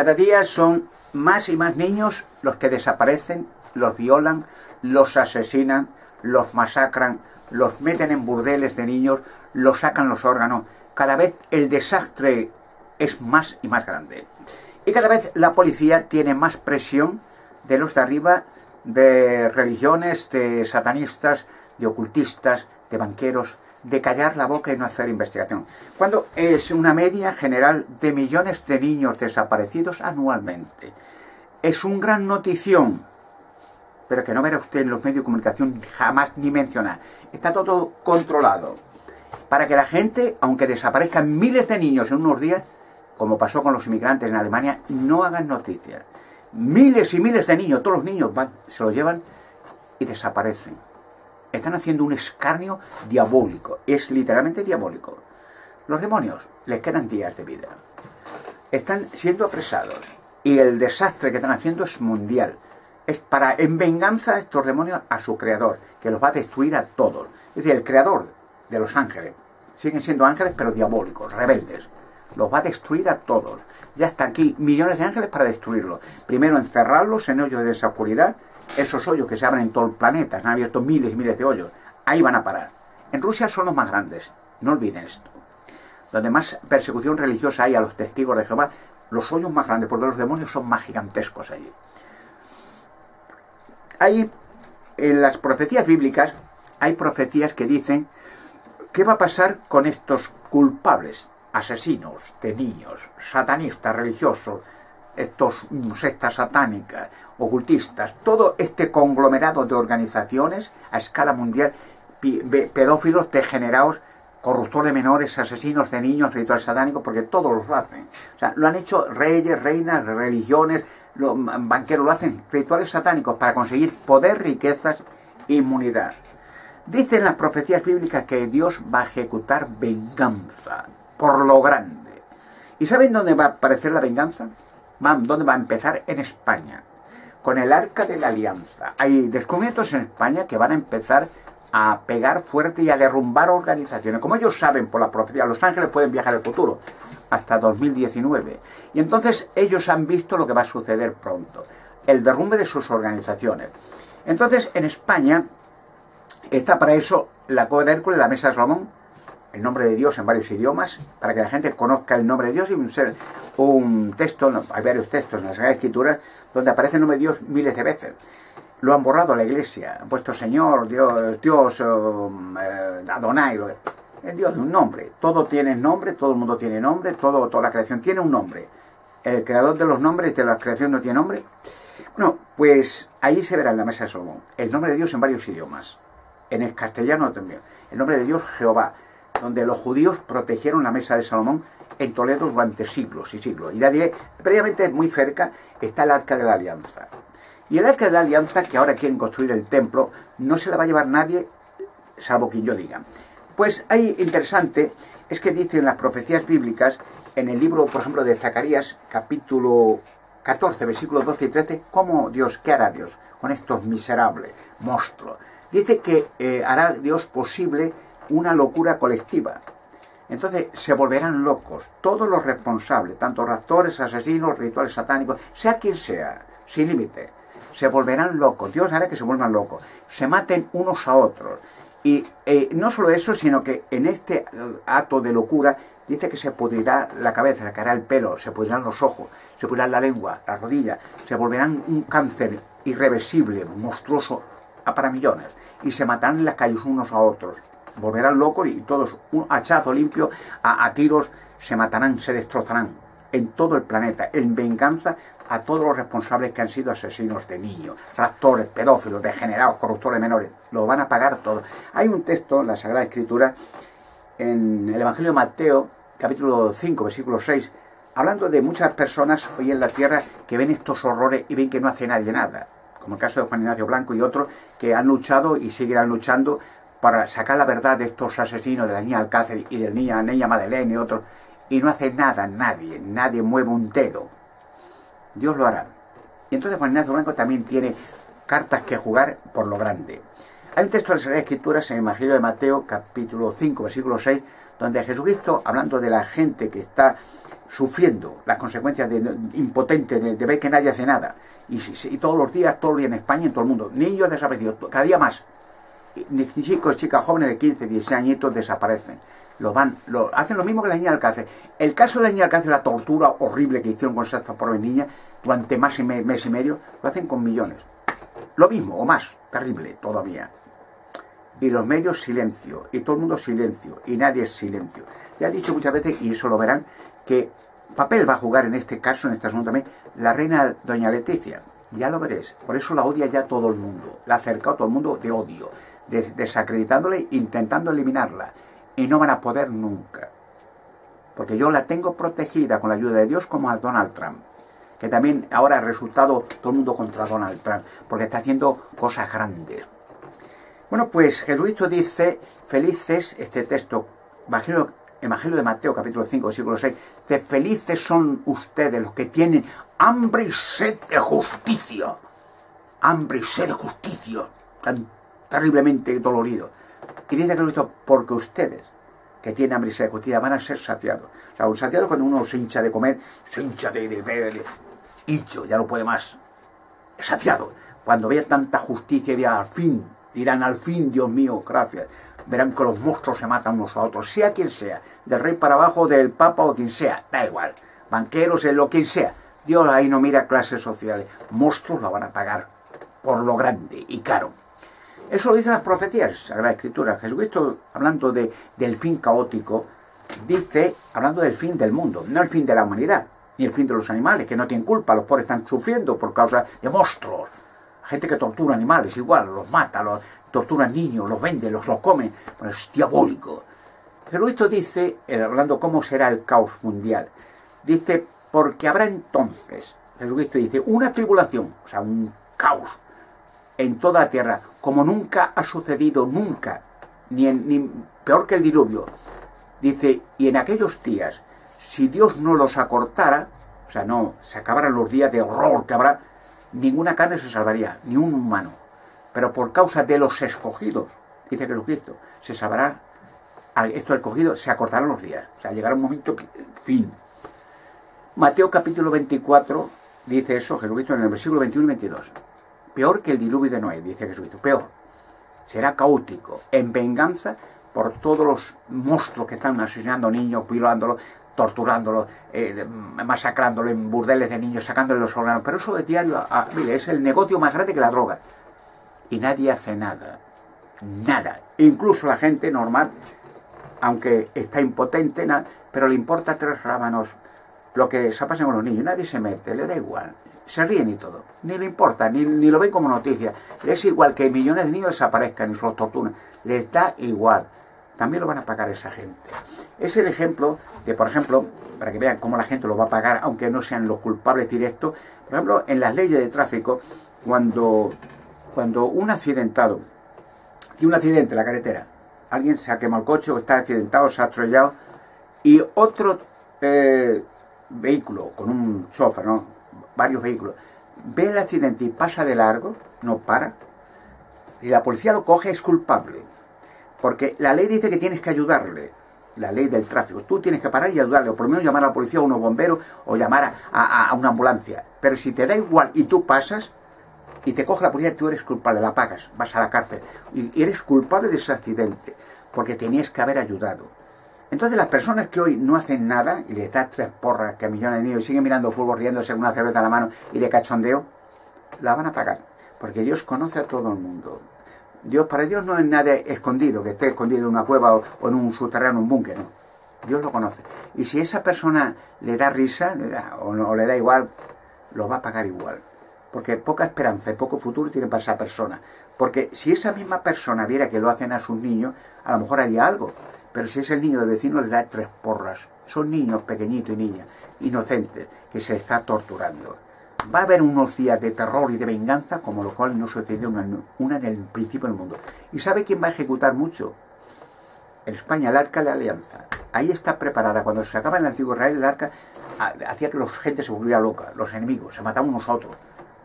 Cada día son más y más niños los que desaparecen, los violan, los asesinan, los masacran, los meten en burdeles de niños, los sacan los órganos. Cada vez el desastre es más y más grande. Y cada vez la policía tiene más presión de los de arriba, de religiones, de satanistas, de ocultistas, de banqueros, de callar la boca y no hacer investigación. Cuando es una media general de millones de niños desaparecidos anualmente. Es un gran notición, pero que no verá usted en los medios de comunicación jamás ni mencionar. Está todo controlado. Para que la gente, aunque desaparezcan miles de niños en unos días, como pasó con los inmigrantes en Alemania, no hagan noticias. Miles y miles de niños, todos los niños van, se los llevan y desaparecen. Están haciendo un escarnio diabólico. Es literalmente diabólico. Los demonios les quedan días de vida. Están siendo apresados. Y el desastre que están haciendo es mundial. Es para, en venganza, estos demonios a su creador, que los va a destruir a todos. Es decir, el creador de los ángeles. Siguen siendo ángeles, pero diabólicos, rebeldes. Los va a destruir a todos. Ya están aquí millones de ángeles para destruirlos. Primero encerrarlos en hoyos de esa oscuridad. Esos hoyos que se abren en todo el planeta. Se han abierto miles y miles de hoyos. Ahí van a parar. En Rusia son los más grandes. No olviden esto. Donde más persecución religiosa hay a los testigos de Jehová, los hoyos más grandes, porque los demonios son más gigantescos allí. Hay, en las profecías bíblicas, hay profecías que dicen qué va a pasar con estos culpables, asesinos de niños, satanistas religiosos, estos sectas satánicas, ocultistas, todo este conglomerado de organizaciones a escala mundial, pedófilos degenerados, corruptores menores, asesinos de niños, rituales satánicos, porque todos los lo hacen. O sea, lo han hecho reyes, reinas, religiones, los banqueros lo hacen, rituales satánicos para conseguir poder, riquezas, inmunidad. Dicen las profecías bíblicas que Dios va a ejecutar venganza por lo grande. ¿Y saben dónde va a aparecer la venganza? ¿Dónde va a empezar? En España, con el arca de la alianza. Hay descubrimientos en España que van a empezar a pegar fuerte y a derrumbar organizaciones. Como ellos saben por la profecía, los ángeles pueden viajar al futuro hasta 2019. Y entonces ellos han visto lo que va a suceder pronto, el derrumbe de sus organizaciones. Entonces en España está para eso la Cueva de Hércules, la Mesa de Salomón, el nombre de Dios en varios idiomas, para que la gente conozca el nombre de Dios y un, ser, un texto, hay varios textos en las Sagradas Escrituras donde aparece el nombre de Dios miles de veces. Lo han borrado la iglesia, han puesto Señor, Dios, Dios, um, eh, Adonai, es Dios un nombre, todo tiene nombre, todo el mundo tiene nombre, todo, toda la creación tiene un nombre. El creador de los nombres de la creación no tiene nombre. Bueno, pues ahí se verá en la mesa de Salomón el nombre de Dios en varios idiomas. En el castellano también. El nombre de Dios Jehová, donde los judíos protegieron la mesa de Salomón en Toledo durante siglos y siglos. Y ya diré, previamente muy cerca está el arca de la alianza. Y el arca de la alianza, que ahora quieren construir el templo, no se la va a llevar nadie, salvo quien yo diga. Pues ahí interesante es que dicen las profecías bíblicas, en el libro, por ejemplo, de Zacarías, capítulo 14, versículos 12 y 13, cómo Dios, ¿qué hará Dios con estos miserables monstruos? Dice que eh, hará Dios posible una locura colectiva. Entonces se volverán locos, todos los responsables, tanto raptores, asesinos, rituales satánicos, sea quien sea, sin límite, se volverán locos. Dios hará que se vuelvan locos, se maten unos a otros. Y eh, no solo eso, sino que en este eh, acto de locura dice que se pudrirá la cabeza, se caerá el pelo, se pudrirán los ojos, se pudrirá la lengua, la rodilla, se volverán un cáncer irreversible, monstruoso, para millones, y se matarán en las calles unos a otros volverán locos y todos, un hachazo limpio, a, tiros, se matarán, se destrozarán en todo el planeta, en venganza a todos los responsables que han sido asesinos de niños, raptores, pedófilos, degenerados, corruptores menores. Lo van a pagar todo. Hay un texto en la Sagrada Escritura, en el Evangelio de Mateo, capítulo 5, versículo 6, hablando de muchas personas hoy en la tierra que ven estos horrores y ven que no hace nadie nada. Como el caso de Juan Ignacio Blanco y otros que han luchado y seguirán luchando para sacar la verdad de estos asesinos de la niña Alcácer y de la niña, Madeleine y otros, y no hace nada nadie, nadie mueve un dedo. Dios lo hará. Y entonces Juan Ignacio Blanco también tiene cartas que jugar por lo grande. Hay un texto de las Escrituras en el Evangelio de Mateo, capítulo 5, versículo 6, donde Jesucristo, hablando de la gente que está sufriendo las consecuencias de, impotente de, ver que nadie hace nada, y, todos los días, todos los días en España y en todo el mundo, niños desaparecidos, cada día más, chicos, chicas jóvenes de 15, 16 añitos desaparecen. Lo van, lo, hacen lo mismo que la niña del cáncer. El caso de la niña del cáncer, la tortura horrible que hicieron con estas pobres niñas durante más de mes y medio, lo hacen con millones. Lo mismo o más, terrible todavía. Y los medios silencio, y todo el mundo silencio, y nadie es silencio. Ya he dicho muchas veces, y eso lo verán, que papel va a jugar en este caso, en este asunto también, la reina doña Leticia. Ya lo veréis. Por eso la odia ya todo el mundo. La ha acercado todo el mundo de odio, desacreditándole, intentando eliminarla. Y no van a poder nunca. Porque yo la tengo protegida con la ayuda de Dios como a Donald Trump que también ahora ha resultado todo el mundo contra Donald Trump, porque está haciendo cosas grandes. Bueno, pues Jesucristo dice, felices, este texto, Evangelio, Evangelio de Mateo, capítulo 5, versículo 6, de felices son ustedes los que tienen hambre y sed de justicia. Hambre y sed de justicia. Terriblemente dolorido. Y dice Jesucristo, porque ustedes que tienen hambre y sed van a ser saciados. O sea, un saciado cuando uno se hincha de comer, se hincha de, de, de, dicho, ya no puede más. Saciado. Cuando vea tanta justicia, dirán al fin, dirán al fin, Dios mío, gracias. Verán que los monstruos se matan unos a otros, sea quien sea, del rey para abajo, del papa o quien sea, da igual. Banqueros, lo quien sea. Dios ahí no mira clases sociales. Monstruos lo van a pagar por lo grande y caro. Eso lo dicen las profecías, la Escritura. Jesucristo, hablando de, del fin caótico, dice, hablando del fin del mundo, no el fin de la humanidad ni el fin de los animales, que no tienen culpa, los pobres están sufriendo por causa de monstruos. Gente que tortura animales, igual, los mata, los tortura niños, los vende, los, los come, pues es diabólico. Pero esto dice, eh, hablando cómo será el caos mundial, dice, porque habrá entonces, Jesucristo dice, una tribulación, o sea, un caos en toda la tierra, como nunca ha sucedido, nunca, ni, ni peor que el diluvio. Dice, y en aquellos días si Dios no los acortara, o sea, no se acabaran los días de horror que habrá, ninguna carne se salvaría, ni un humano. Pero por causa de los escogidos, dice Jesucristo, se salvará, estos escogidos se acortarán los días. O sea, llegará un momento, fin. Mateo capítulo 24 dice eso, Jesucristo en el versículo 21 y 22. Peor que el diluvio de Noé, dice Jesucristo, peor. Será caótico, en venganza por todos los monstruos que están asesinando niños, violándolos, torturándolo, eh, masacrándolo en burdeles de niños, sacándole los órganos. Pero eso de diario, mire, es el negocio más grande que la droga. Y nadie hace nada. Nada. Incluso la gente normal, aunque está impotente, nada, pero le importa tres rábanos lo que se pasa con los niños. Nadie se mete, le da igual. Se ríen y todo. Ni le importa, ni, ni lo ven como noticia. Es igual que millones de niños desaparezcan y se los. Les da igual también lo van a pagar esa gente. Es el ejemplo de, por ejemplo, para que vean cómo la gente lo va a pagar, aunque no sean los culpables directos, por ejemplo, en las leyes de tráfico, cuando, cuando un accidentado tiene un accidente en la carretera, alguien se ha quemado el coche o está accidentado, se ha estrellado, y otro eh, vehículo con un chofer, ¿no? Varios vehículos, ve el accidente y pasa de largo, no para, y la policía lo coge, es culpable. Porque la ley dice que tienes que ayudarle. La ley del tráfico. Tú tienes que parar y ayudarle. O por lo menos llamar a la policía o a unos bomberos o llamar a, una ambulancia. Pero si te da igual y tú pasas y te coge la policía, tú eres culpable. La pagas. Vas a la cárcel. Y eres culpable de ese accidente. Porque tenías que haber ayudado. Entonces las personas que hoy no hacen nada y les das tres porras que a millones de niños y siguen mirando fútbol riéndose con una cerveza en la mano y de cachondeo, la van a pagar. Porque Dios conoce a todo el mundo. Dios, para Dios no es nada escondido, que esté escondido en una cueva o, en un subterráneo, en un búnker, no. Dios lo conoce. Y si esa persona le da risa o, le da igual, lo va a pagar igual. Porque poca esperanza y poco futuro tiene para esa persona. Porque si esa misma persona viera que lo hacen a sus niños, a lo mejor haría algo. Pero si es el niño del vecino, le da tres porras. Son niños pequeñitos y niñas, inocentes, que se está torturando va a haber unos días de terror y de venganza como lo cual no sucedió una, en el principio del mundo. ¿Y sabe quién va a ejecutar mucho? En España, el arca de la alianza. Ahí está preparada. Cuando se acaba el antiguo Israel, el arca hacía que la gente se volviera loca, los enemigos, se mataban unos a otros,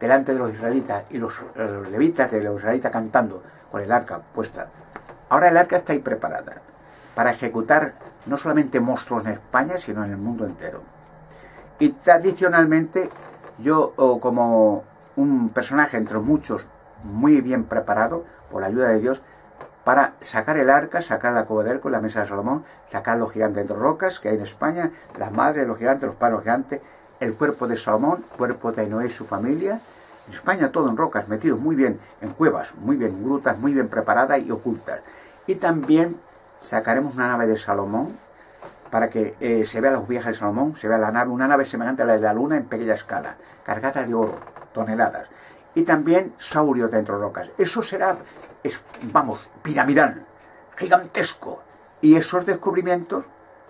delante de los israelitas y los, eh, levitas de los israelitas cantando con el arca puesta. Ahora el arca está ahí preparada. Para ejecutar no solamente monstruos en España, sino en el mundo entero. Y tradicionalmente, yo como un personaje entre muchos muy bien preparado, por la ayuda de Dios, para sacar el arca, sacar la cueva con la mesa de Salomón, sacar los gigantes de rocas que hay en España, las madres de los gigantes, los palos gigantes, el cuerpo de Salomón, cuerpo de Noé y su familia. En España todo en rocas, metidos muy bien en cuevas, muy bien en grutas, muy bien preparadas y ocultas. Y también sacaremos una nave de Salomón para que eh, se vea las viejas de Salomón, se vea la nave, una nave semejante a la de la luna en pequeña escala, cargada de oro, toneladas. Y también saurio dentro de rocas. Eso será, vamos, piramidal, gigantesco. Y esos descubrimientos,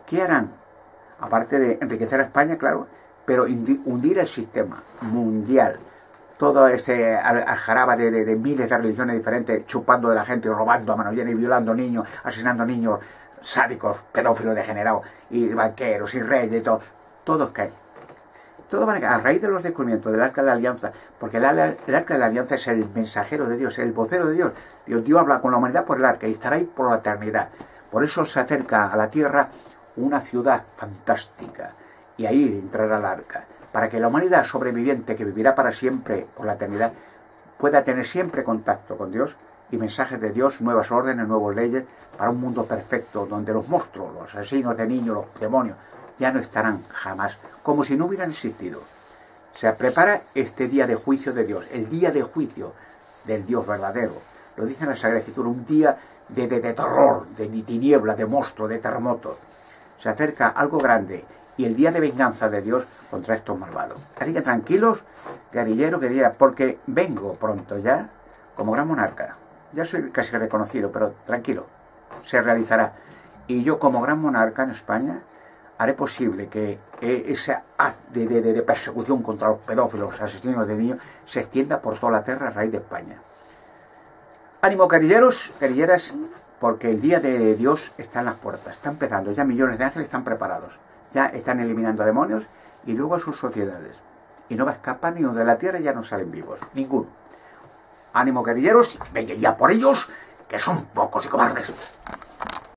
¿qué harán? Aparte de enriquecer a España, claro, pero hundir el sistema mundial todo ese aljaraba de, de, miles de religiones diferentes, chupando de la gente, robando a mano llena y violando niños, asesinando niños, sádicos, pedófilos degenerados, y banqueros, y reyes, y todo, todos caen. Todo van a a raíz de los descubrimientos del arca de la alianza, porque el, arca de la alianza es el mensajero de Dios, el vocero de Dios. Dios, Dios habla con la humanidad por el arca y estará ahí por la eternidad. Por eso se acerca a la tierra una ciudad fantástica, y ahí entrará el arca para que la humanidad sobreviviente que vivirá para siempre por la eternidad pueda tener siempre contacto con Dios y mensajes de Dios, nuevas órdenes, nuevas leyes, para un mundo perfecto donde los monstruos, los asesinos de niños, los demonios, ya no estarán jamás, como si no hubieran existido. Se prepara este día de juicio de Dios, el día de juicio del Dios verdadero. Lo dice en la Sagrada Escritura, un día de, terror, de tiniebla, de monstruo, de terremotos. Se acerca algo grande y el día de venganza de Dios contra estos malvados. Así que tranquilos, guerrilleros, guerrilleras, porque vengo pronto ya como gran monarca. Ya soy casi reconocido, pero tranquilo, se realizará. Y yo como gran monarca en España haré posible que eh, esa haz de, de, persecución contra los pedófilos, asesinos de niños, se extienda por toda la tierra a raíz de España. Ánimo, guerrilleros, guerrilleras, porque el día de Dios está en las puertas, está empezando, ya millones de ángeles están preparados ya están eliminando demonios y luego a sus sociedades. Y no va a escapar ni uno de la tierra ya no salen vivos, ninguno. Ánimo guerrilleros, venga ya por ellos, que son pocos y cobardes.